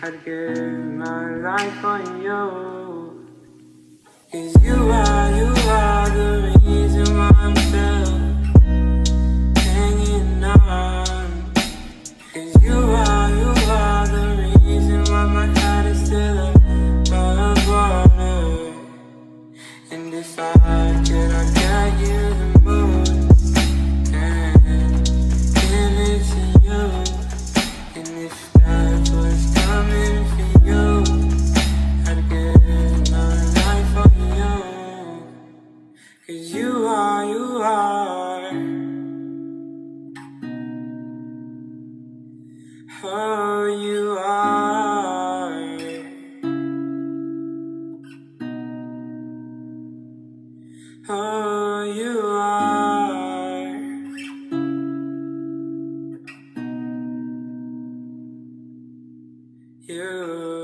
I'd give my life for you. Cause you are, Cause you are, you are. Oh, you are. Oh, you are. You